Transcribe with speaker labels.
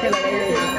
Speaker 1: Hello.